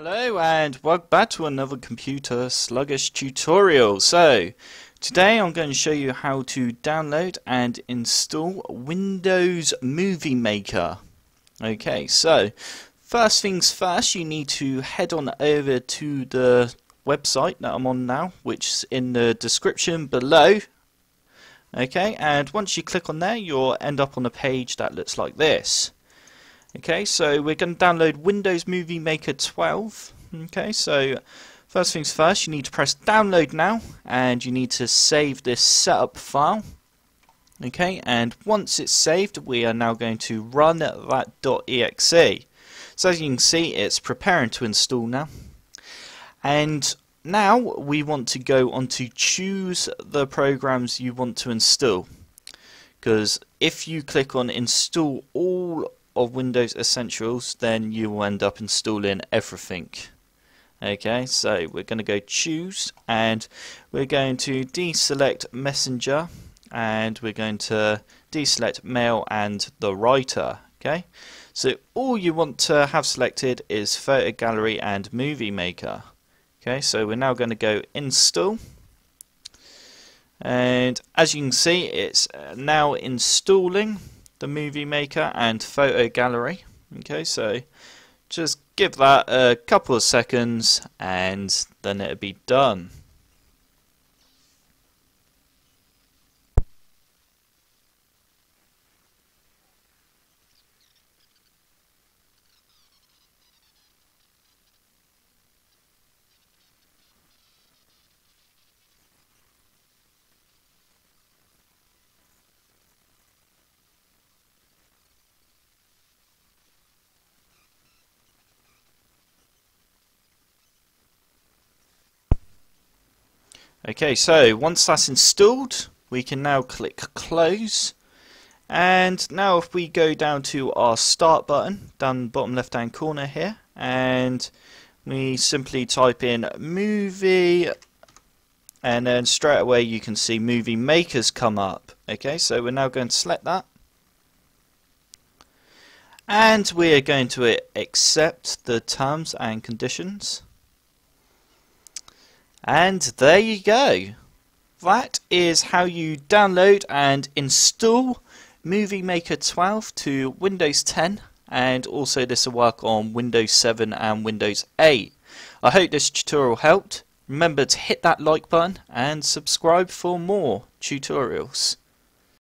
Hello and welcome back to another computer sluggish tutorial. So today I'm going to show you how to download and install Windows Movie Maker. Okay, so first things first you need to head on over to the website that I'm on now which is in the description below. Okay, and once you click on there you'll end up on a page that looks like this. Okay, so we're going to download Windows Movie Maker 12. Okay, so first things first, you need to press download now, and you need to save this setup file. Okay, and once it's saved, we are now going to run that .exe. So as you can see, it's preparing to install now. And now we want to go on to choose the programs you want to install. Because if you click on install all of Windows Essentials, then you will end up installing everything. Okay, so we're going to go choose and we're going to deselect Messenger and we're going to deselect Mail and the Writer. Okay, so all you want to have selected is Photo Gallery and Movie Maker. Okay, so we're now going to go install and as you can see it's uh, now installing the movie maker and photo gallery. Okay so just give that a couple of seconds and then it'll be done Okay, so once that's installed, we can now click close. And now if we go down to our start button, down bottom left hand corner here, and we simply type in movie, and then straight away you can see movie makers come up. Okay, so we're now going to select that. And we are going to accept the terms and conditions. And there you go. That is how you download and install Movie Maker 12 to Windows 10 and also this will work on Windows 7 and Windows 8. I hope this tutorial helped. Remember to hit that like button and subscribe for more tutorials.